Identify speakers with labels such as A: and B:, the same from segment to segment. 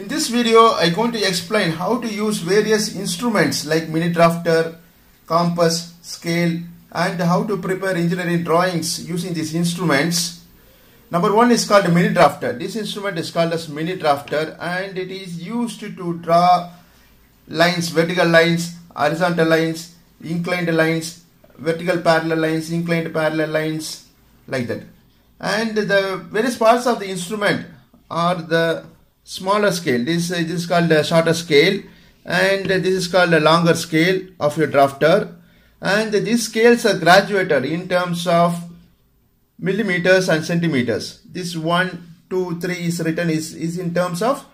A: In this video, I'm going to explain how to use various instruments like mini drafter, compass, scale and how to prepare engineering drawings using these instruments. Number one is called a mini drafter. This instrument is called as mini drafter and it is used to draw lines, vertical lines, horizontal lines, inclined lines, vertical parallel lines, inclined parallel lines like that. And the various parts of the instrument are the smaller scale. This, uh, this is called a shorter scale and this is called a longer scale of your drafter. And these scales are graduated in terms of millimeters and centimeters. This 1, 2, 3 is written is, is in terms of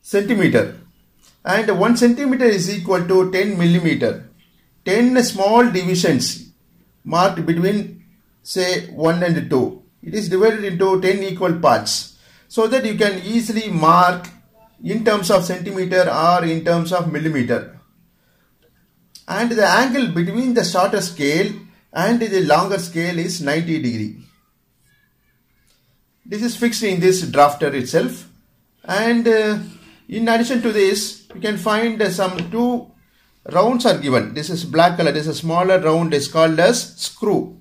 A: centimeter. And 1 centimeter is equal to 10 millimeter. 10 small divisions marked between say 1 and 2. It is divided into 10 equal parts so that you can easily mark in terms of centimeter or in terms of millimeter. And the angle between the shorter scale and the longer scale is 90 degree. This is fixed in this drafter itself and uh, in addition to this you can find uh, some two rounds are given. This is black color, this is a smaller round is called as screw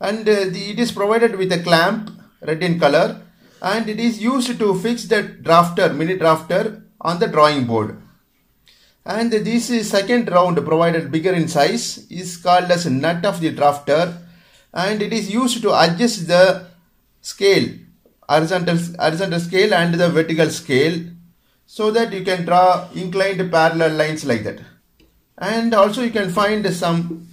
A: and uh, the, it is provided with a clamp red in color and it is used to fix the drafter, mini drafter on the drawing board. And this is second round provided bigger in size is called as nut of the drafter and it is used to adjust the scale horizontal, horizontal scale and the vertical scale so that you can draw inclined parallel lines like that. And also you can find some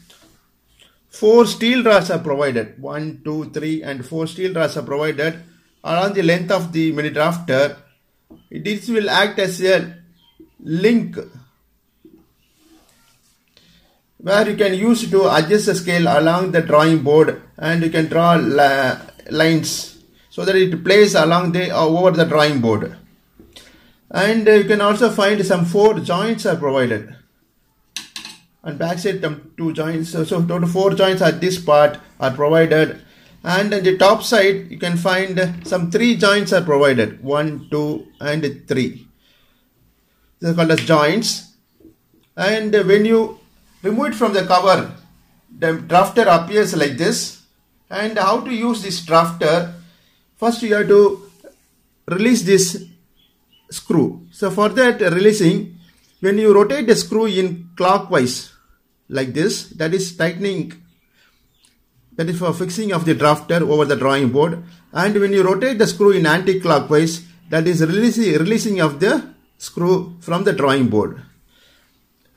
A: four steel rods are provided. One, two, three and four steel rods are provided along the length of the mini drafter. This will act as a link where you can use to adjust the scale along the drawing board and you can draw lines so that it plays along the uh, over the drawing board and uh, you can also find some four joints are provided and backside two joints so, so total four joints at this part are provided and on the top side you can find some three joints are provided. One two and three. These are called as joints. And when you remove it from the cover the drafter appears like this. And how to use this drafter? First you have to release this screw. So for that releasing when you rotate the screw in clockwise like this that is tightening that is for fixing of the drafter over the drawing board and when you rotate the screw in anti-clockwise that is releasing, releasing of the screw from the drawing board.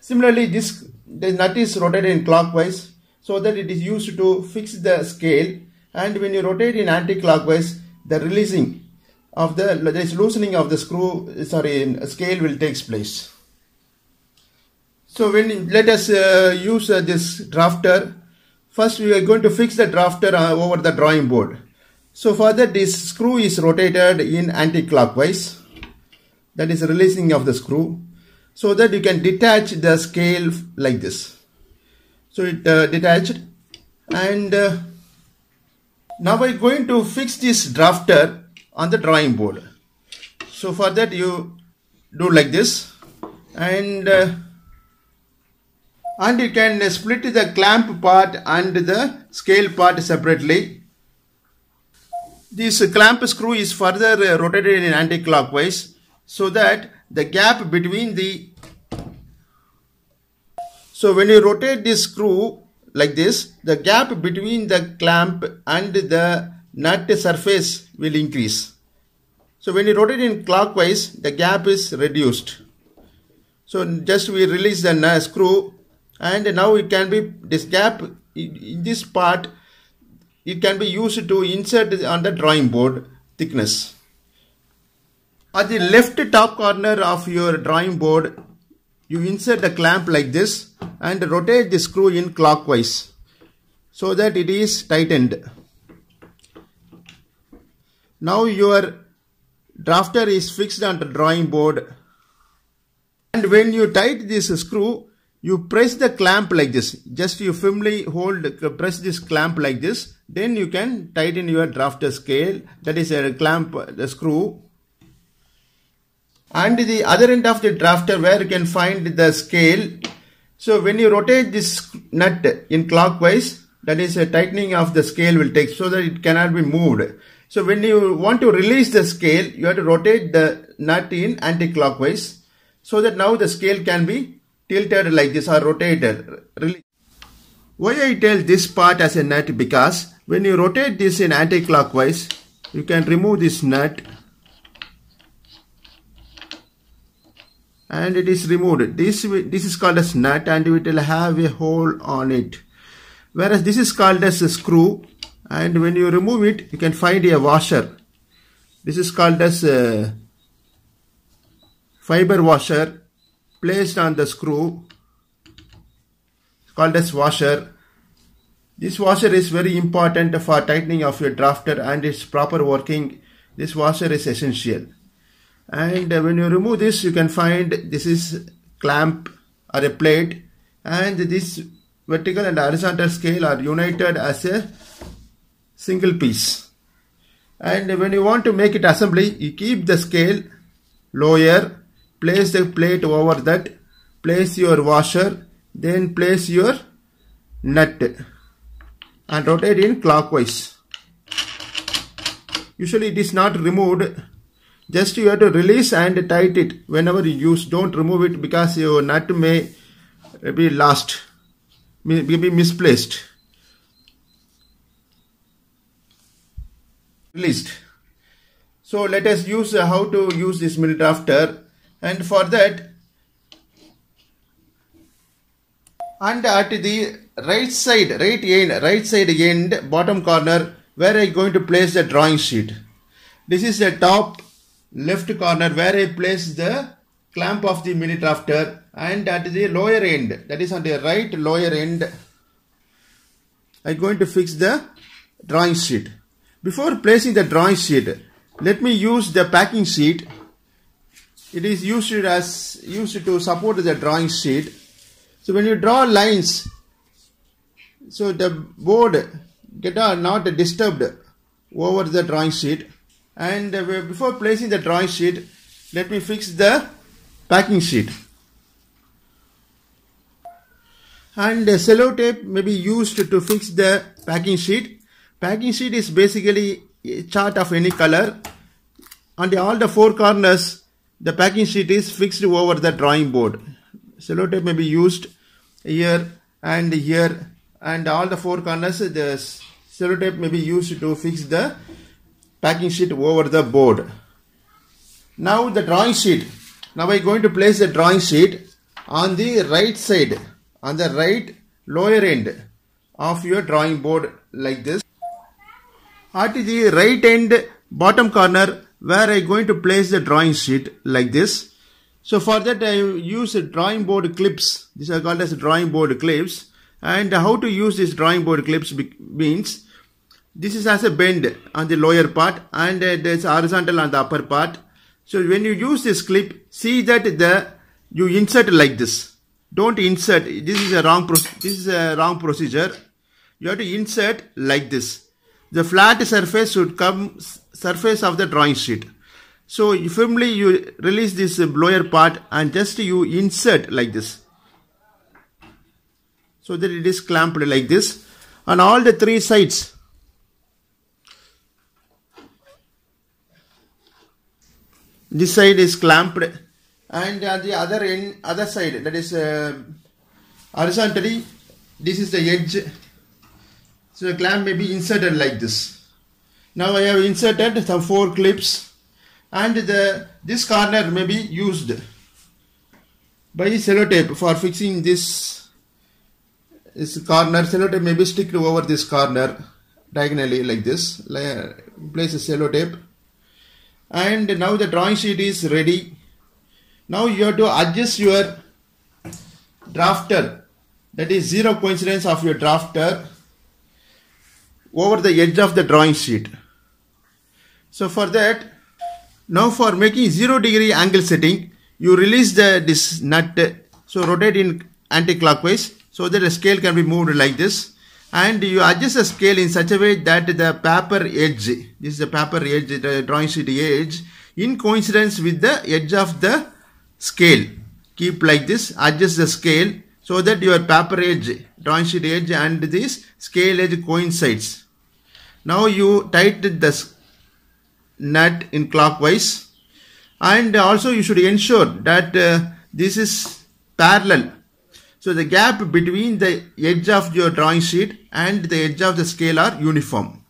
A: Similarly this the nut is rotated in clockwise so that it is used to fix the scale and when you rotate in anti-clockwise the releasing of the there is loosening of the screw sorry in scale will takes place. So when let us uh, use uh, this drafter First we are going to fix the drafter uh, over the drawing board. So for that this screw is rotated in anti-clockwise. That is releasing of the screw. So that you can detach the scale like this. So it uh, detached and uh, now we're going to fix this drafter on the drawing board. So for that you do like this and uh, and you can split the clamp part and the scale part separately. This clamp screw is further rotated in anti-clockwise so that the gap between the so when you rotate this screw like this the gap between the clamp and the nut surface will increase. So when you rotate in clockwise the gap is reduced. So just we release the screw and now it can be this gap in this part it can be used to insert on the drawing board thickness. At the left top corner of your drawing board you insert the clamp like this and rotate the screw in clockwise so that it is tightened. Now your drafter is fixed on the drawing board and when you tight this screw you press the clamp like this just you firmly hold press this clamp like this then you can tighten your drafter scale that is a clamp the screw and the other end of the drafter where you can find the scale. So when you rotate this nut in clockwise, that is a tightening of the scale will take so that it cannot be moved. So when you want to release the scale, you have to rotate the nut in anti-clockwise so that now the scale can be tilted like this or rotated. Really. Why I tell this part as a nut because when you rotate this in anti-clockwise, you can remove this nut and it is removed. This, this is called as nut and it will have a hole on it. Whereas this is called as a screw and when you remove it, you can find a washer. This is called as a fiber washer placed on the screw called as washer. This washer is very important for tightening of your drafter and its proper working. This washer is essential and uh, when you remove this you can find this is clamp or a plate and this vertical and horizontal scale are united as a single piece and when you want to make it assembly you keep the scale lower place the plate over that. Place your washer then place your nut and rotate in clockwise. Usually it is not removed. Just you have to release and tight it. Whenever you use don't remove it because your nut may be lost may be misplaced. Released. So let us use how to use this mini drafter and for that and at the right side right end right side end bottom corner where I going to place the drawing sheet this is the top left corner where I place the clamp of the mini drafter and at the lower end that is on the right lower end I going to fix the drawing sheet. Before placing the drawing sheet let me use the packing sheet. It is used as used to support the drawing sheet. So when you draw lines so the board get are not disturbed over the drawing sheet. And uh, before placing the drawing sheet let me fix the packing sheet. And uh, cello tape may be used to fix the packing sheet. Packing sheet is basically a chart of any color. On the, all the four corners the packing sheet is fixed over the drawing board cello tape may be used here and here and all the four corners the cello tape may be used to fix the packing sheet over the board. Now the drawing sheet. Now I am going to place the drawing sheet on the right side, on the right lower end of your drawing board like this. At the right end bottom corner where I am going to place the drawing sheet like this. So for that I use a drawing board clips. These are called as drawing board clips. And how to use this drawing board clips means this is as a bend on the lower part and uh, there's horizontal on the upper part. So when you use this clip, see that the you insert like this. Don't insert. This is a wrong. This is a wrong procedure. You have to insert like this. The flat surface should come surface of the drawing sheet. So firmly you release this lower part and just you insert like this. So that it is clamped like this on all the three sides this side is clamped and on the other end other side that is uh, horizontally this is the edge so the clamp may be inserted like this now I have inserted some four clips and the this corner may be used by sellotape for fixing this this corner. Sellotape may be sticked over this corner diagonally like this. Place a sellotape. And now the drawing sheet is ready. Now you have to adjust your drafter. That is zero coincidence of your drafter over the edge of the drawing sheet so for that now for making zero degree angle setting you release the this nut so rotate in anti-clockwise so that the scale can be moved like this and you adjust the scale in such a way that the paper edge this is the paper edge the drawing sheet edge in coincidence with the edge of the scale. Keep like this, adjust the scale so that your paper edge, drawing sheet edge and this scale edge coincides. Now you tighten the nut in clockwise and also you should ensure that uh, this is parallel so the gap between the edge of your drawing sheet and the edge of the scale are uniform.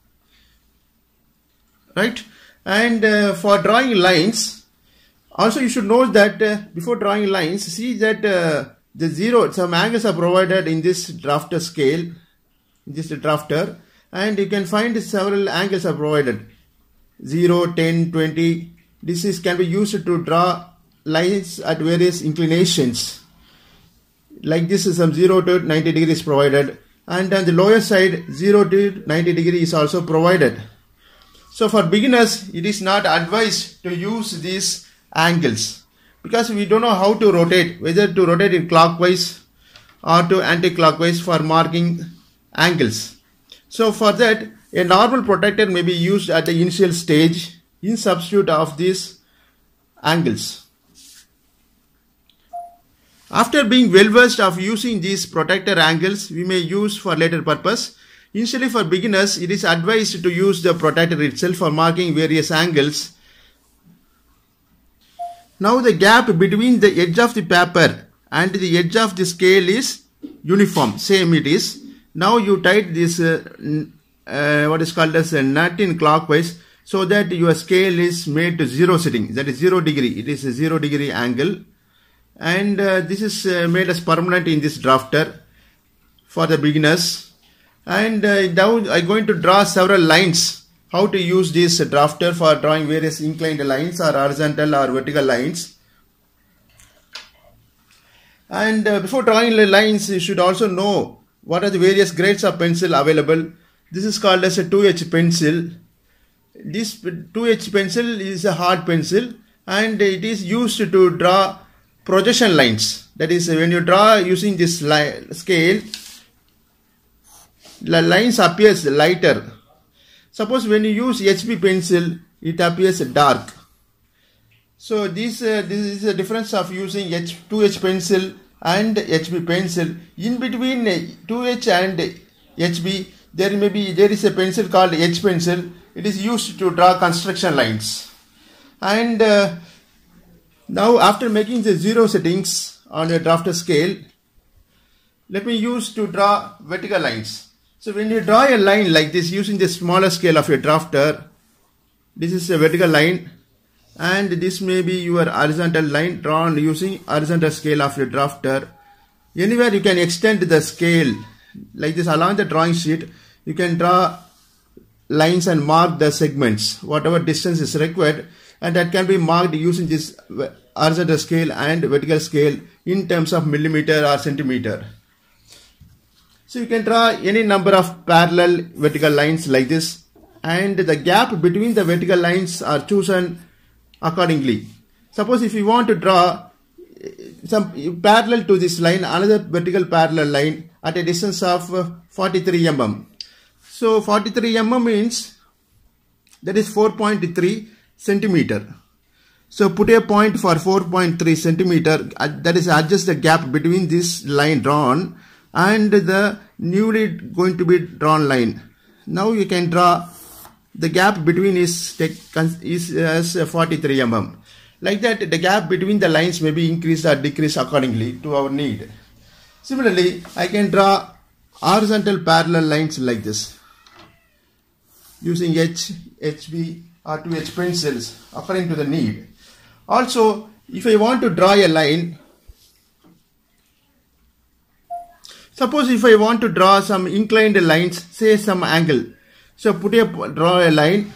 A: Right? And uh, for drawing lines, also you should know that uh, before drawing lines, see that uh, the zero, some angles are provided in this drafter scale, this drafter, and you can find several angles are provided. 0, 10, 20. This is can be used to draw lines at various inclinations like this is some 0 to 90 degrees provided and on the lower side 0 to 90 degree is also provided. So for beginners it is not advised to use these angles because we don't know how to rotate whether to rotate in clockwise or to anti-clockwise for marking angles. So for that a normal protector may be used at the initial stage in substitute of these angles. After being well versed of using these protector angles, we may use for later purpose. Initially for beginners, it is advised to use the protector itself for marking various angles. Now the gap between the edge of the paper and the edge of the scale is uniform, same it is. Now you tight this uh, uh, what is called as a nut in clockwise so that your scale is made to zero setting. That is zero degree. It is a zero degree angle. And uh, this is uh, made as permanent in this drafter for the beginners. And uh, now I'm going to draw several lines how to use this drafter for drawing various inclined lines or horizontal or vertical lines. And uh, before drawing lines you should also know what are the various grades of pencil available this is called as a 2H pencil this 2H pencil is a hard pencil and it is used to draw projection lines. That is, when you draw using this scale, the lines appears lighter. Suppose when you use HB pencil, it appears dark. So this uh, this is the difference of using H 2H pencil and HB pencil. In between 2H and HB, there may be there is a pencil called H pencil. It is used to draw construction lines, and uh, now after making the zero settings on a drafter scale, let me use to draw vertical lines. So when you draw a line like this using the smaller scale of your drafter, this is a vertical line and this may be your horizontal line drawn using horizontal scale of your drafter. Anywhere you can extend the scale like this along the drawing sheet, you can draw lines and mark the segments, whatever distance is required and that can be marked using this horizontal scale and vertical scale in terms of millimeter or centimeter. So you can draw any number of parallel vertical lines like this and the gap between the vertical lines are chosen accordingly. Suppose if you want to draw eh, some parallel to this line another vertical parallel line at a distance of 43 mm. So 43 mm means that is 4.3 centimeter. So put a point for 4.3 centimeter uh, that is adjust the gap between this line drawn and the newly going to be drawn line. Now you can draw the gap between is, is as 43 mm. Like that the gap between the lines may be increased or decreased accordingly to our need. Similarly, I can draw horizontal parallel lines like this using H, HB, or 2H pencils according to the need. Also, if I want to draw a line, suppose if I want to draw some inclined lines, say some angle. So put a draw a line.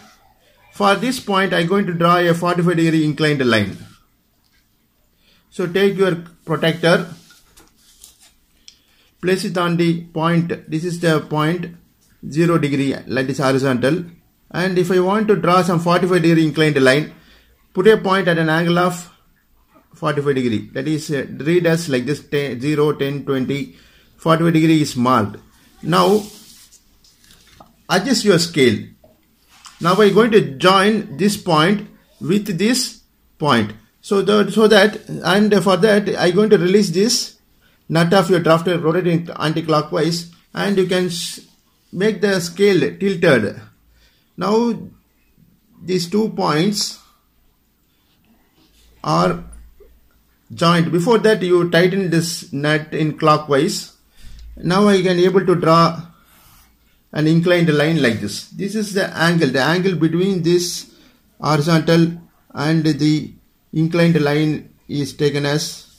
A: For this point, I'm going to draw a 45 degree inclined line. So take your protractor, place it on the point. This is the point 0 degree, like this horizontal. And if I want to draw some 45 degree inclined line, put a point at an angle of 45 degree that is uh, read as like this 10, 0 10 20 45 degree is marked now adjust your scale now we're going to join this point with this point. So that, so that and for that I am going to release this nut of your drafter rotating anti-clockwise and you can make the scale tilted. Now these two points are joint. Before that you tighten this nut in clockwise. Now I can able to draw an inclined line like this. This is the angle, the angle between this horizontal and the inclined line is taken as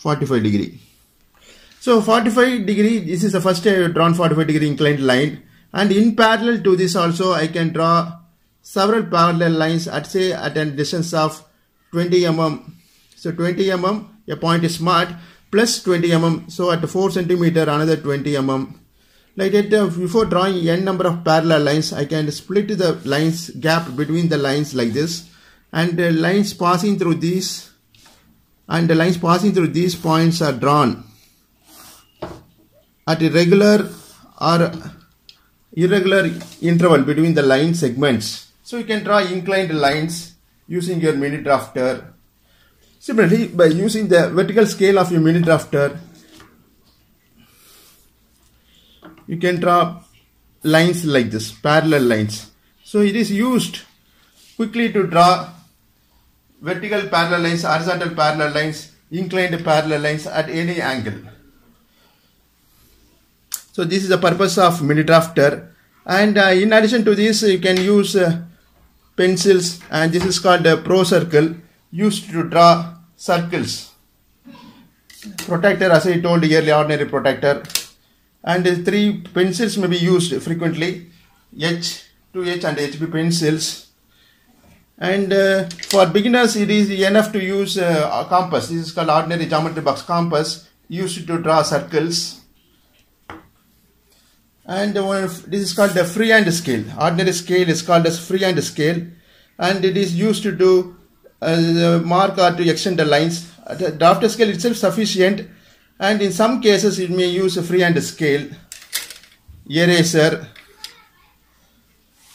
A: 45 degree. So 45 degree, this is the first I have drawn 45 degree inclined line and in parallel to this also I can draw several parallel lines at say at a distance of 20 mm. So 20 mm, a point is smart plus 20 mm. So at 4 centimeter another 20 mm. Like that uh, before drawing n number of parallel lines I can split the lines gap between the lines like this and the lines passing through these and the lines passing through these points are drawn at a regular or irregular interval between the line segments. So you can draw inclined lines using your mini drafter. Similarly, by using the vertical scale of your mini drafter, you can draw lines like this, parallel lines. So it is used quickly to draw vertical parallel lines, horizontal parallel lines, inclined parallel lines at any angle. So this is the purpose of mini drafter and uh, in addition to this you can use uh, pencils and this is called a pro circle used to draw circles. Protector as I told earlier ordinary protector and three pencils may be used frequently H, 2H and HB pencils and uh, for beginners it is enough to use uh, a compass. This is called ordinary geometry box compass used to draw circles. And this is called the freehand scale. Ordinary scale is called as freehand scale. And it is used to do uh, mark or to extend the lines. The drafter scale itself sufficient. And in some cases it may use a freehand scale. Eraser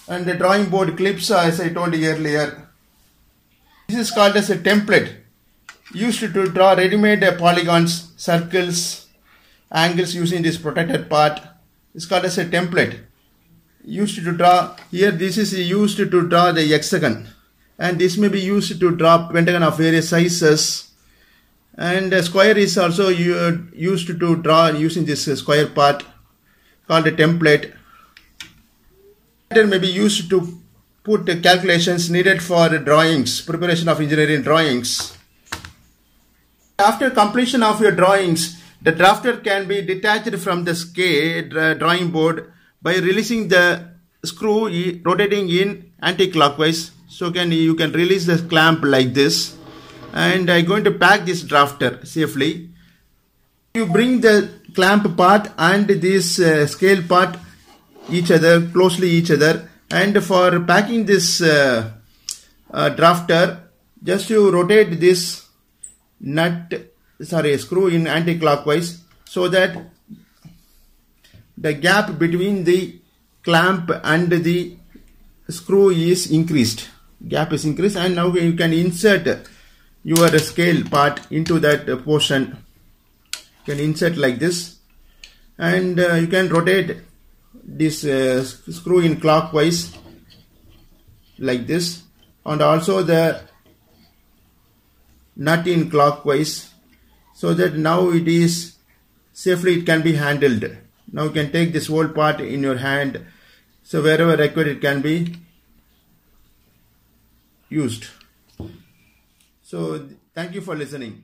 A: and the drawing board clips uh, as I told you earlier this is called as a template. Used to draw ready-made polygons circles angles using this protected part. Is called as a template. Used to draw here this is used to draw the hexagon. And this may be used to draw pentagon of various sizes. And a square is also uh, used to draw using this square part called a template may be used to put the calculations needed for drawings preparation of engineering drawings after completion of your drawings the drafter can be detached from the scale drawing board by releasing the screw rotating in anti-clockwise. So can you can release the clamp like this and I'm going to pack this drafter safely. You bring the clamp part and this uh, scale part each other closely each other. And for packing this uh, uh, drafter just you rotate this nut sorry screw in anti-clockwise so that the gap between the clamp and the screw is increased. Gap is increased and now you can insert your scale part into that portion. You can insert like this. And uh, you can rotate this uh, screw in clockwise like this and also the nut in clockwise so that now it is safely it can be handled. Now you can take this whole part in your hand. So wherever required it can be used. So thank you for listening.